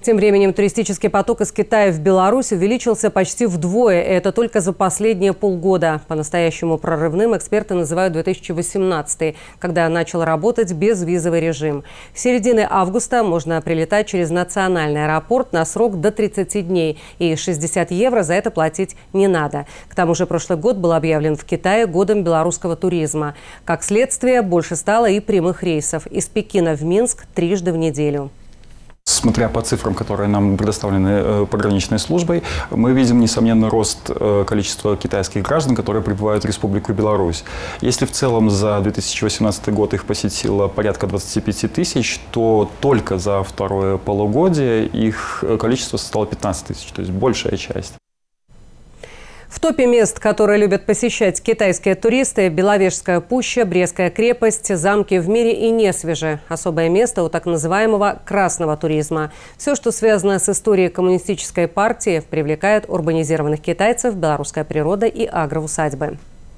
Тем временем туристический поток из Китая в Беларусь увеличился почти вдвое. Это только за последние полгода. По-настоящему прорывным эксперты называют 2018, когда начал работать безвизовый режим. С середины августа можно прилетать через национальный аэропорт на срок до 30 дней. И 60 евро за это платить не надо. К тому же прошлый год был объявлен в Китае годом белорусского туризма. Как следствие, больше стало и прямых рейсов из Пекина в Минск трижды в неделю. Смотря по цифрам, которые нам предоставлены э, пограничной службой, мы видим, несомненно, рост э, количества китайских граждан, которые прибывают в Республику Беларусь. Если в целом за 2018 год их посетило порядка 25 тысяч, то только за второе полугодие их э, количество составило 15 тысяч, то есть большая часть. В топе мест, которые любят посещать китайские туристы, Беловежская пуща, Брестская крепость, замки в мире и не свежи. Особое место у так называемого красного туризма. Все, что связано с историей коммунистической партии, привлекает урбанизированных китайцев, белорусская природа и агроусадьбы.